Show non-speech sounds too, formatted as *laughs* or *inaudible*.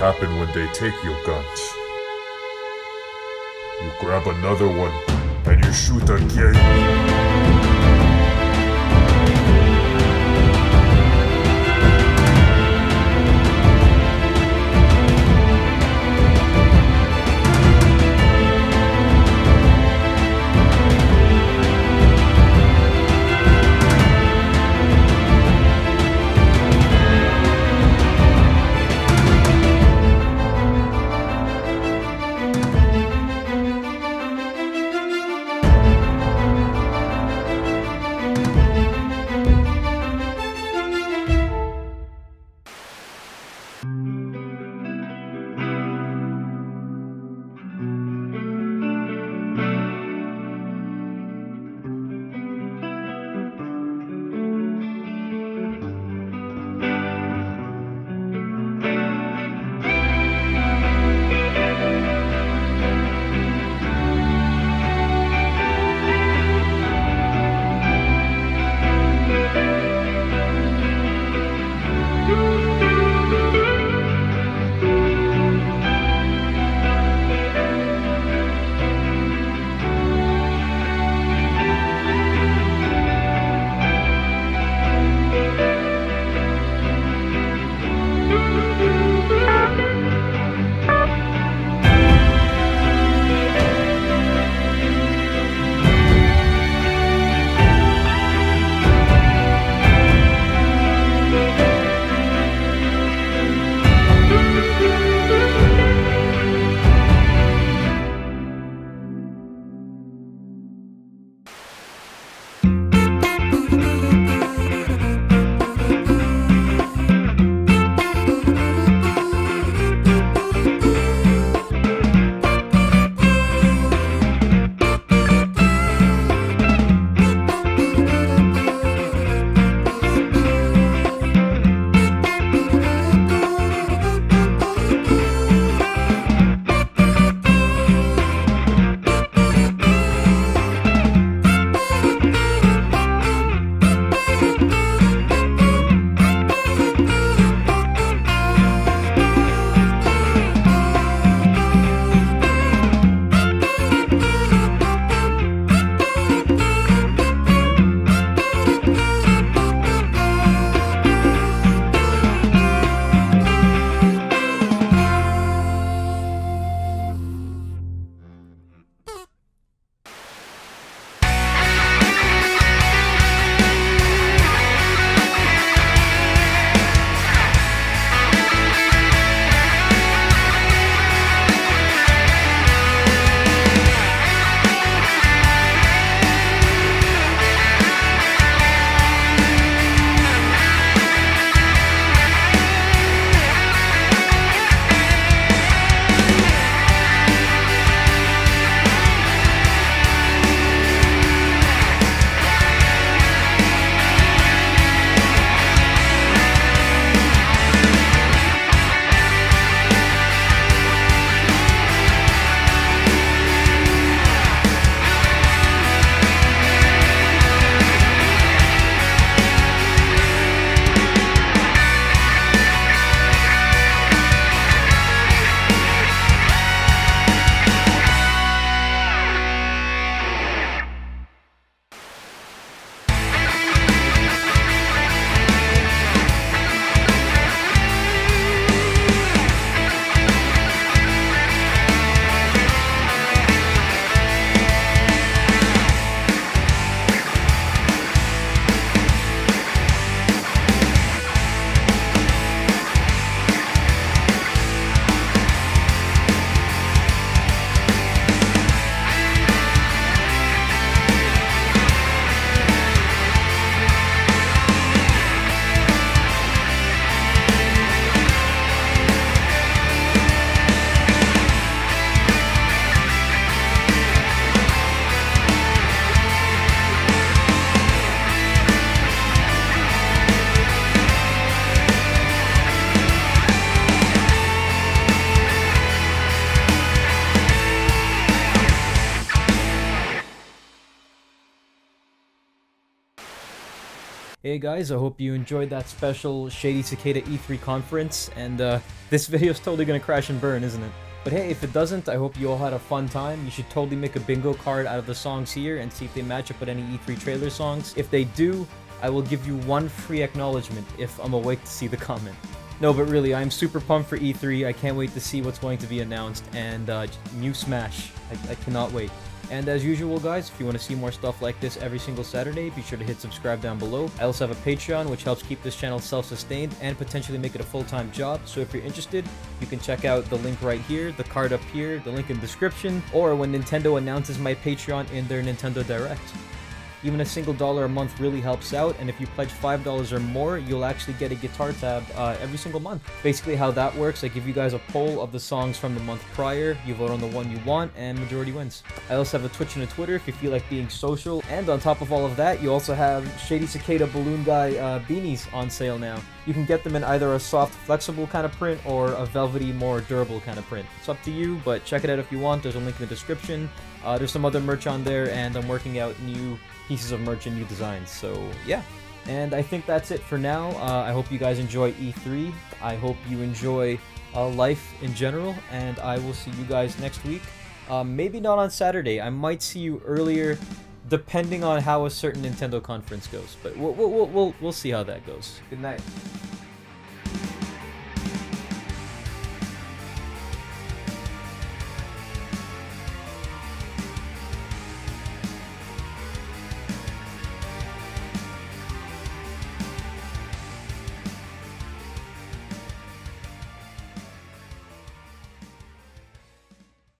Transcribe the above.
happen when they take your guns? You grab another one and you shoot again. Hey guys, I hope you enjoyed that special Shady Cicada E3 conference, and uh, this *laughs* video is totally gonna crash and burn, isn't it? But hey, if it doesn't, I hope you all had a fun time. You should totally make a bingo card out of the songs here and see if they match up with any E3 trailer songs. If they do, I will give you one free acknowledgement if I'm awake to see the comment. No, but really, I'm super pumped for E3. I can't wait to see what's going to be announced, and uh, new Smash. I, I cannot wait. And as usual, guys, if you want to see more stuff like this every single Saturday, be sure to hit subscribe down below. I also have a Patreon, which helps keep this channel self-sustained and potentially make it a full-time job. So if you're interested, you can check out the link right here, the card up here, the link in the description, or when Nintendo announces my Patreon in their Nintendo Direct. Even a single dollar a month really helps out, and if you pledge $5 or more, you'll actually get a guitar tab uh, every single month. Basically how that works, I give you guys a poll of the songs from the month prior, you vote on the one you want, and majority wins. I also have a Twitch and a Twitter if you feel like being social, and on top of all of that, you also have Shady Cicada Balloon Guy uh, beanies on sale now. You can get them in either a soft, flexible kind of print or a velvety, more durable kind of print. It's up to you, but check it out if you want. There's a link in the description. Uh, there's some other merch on there, and I'm working out new pieces of merch and new designs. So yeah. And I think that's it for now. Uh, I hope you guys enjoy E3. I hope you enjoy uh, life in general, and I will see you guys next week. Um, maybe not on Saturday. I might see you earlier, depending on how a certain Nintendo conference goes. But we'll, we'll, we'll, we'll see how that goes. Good night.